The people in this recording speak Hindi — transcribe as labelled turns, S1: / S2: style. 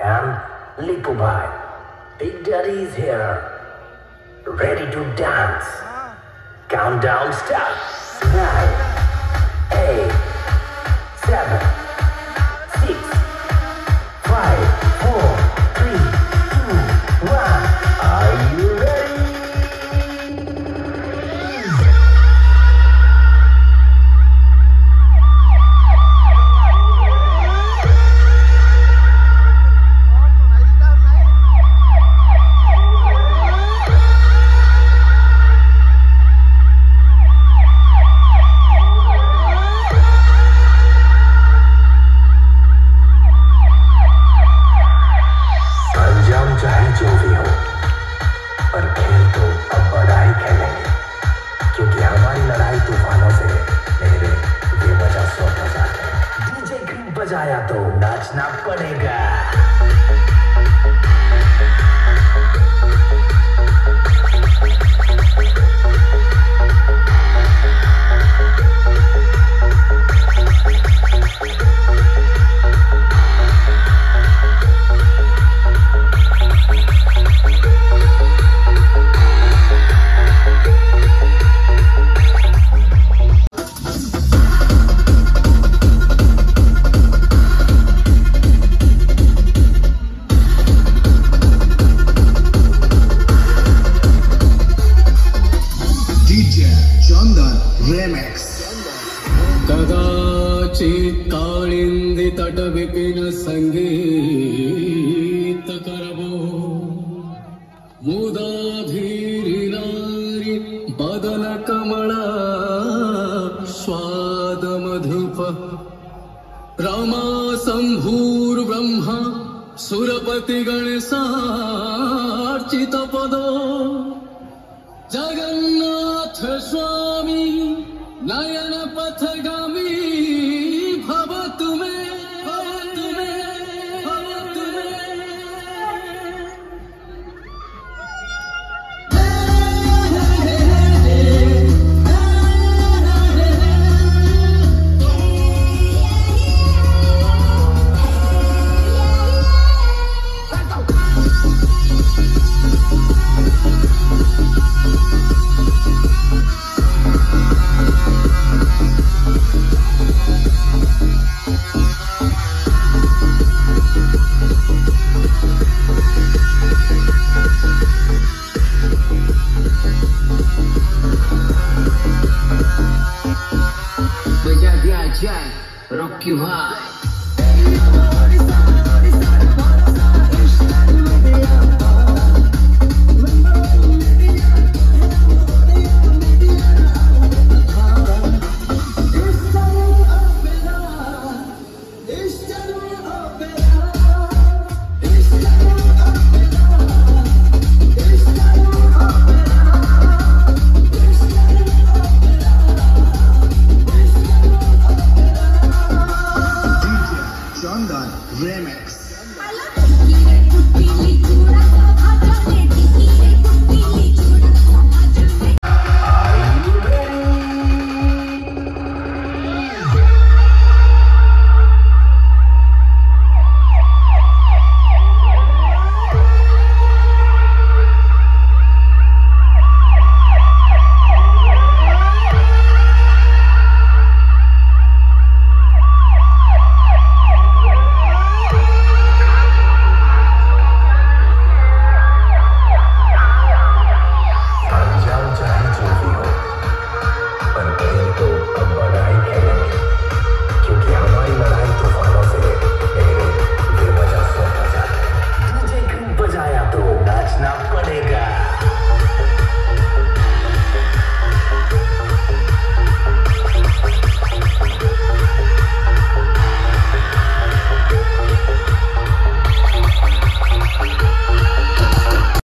S1: and Lipu Bhai. Big Daddy is here. Ready to dance. Ah. Countdown starts.
S2: Now, guys.
S3: कदाचित् काळिन्दी तटविपिन सङ्गीत करवो मुदा धीरिनारि बदन कमला स्वाद मधुप रमा सम्भूर्ब्रह्मा सुरपति गणेशार्चित पदो जगन्नाथ स्वामी नयन पथगामी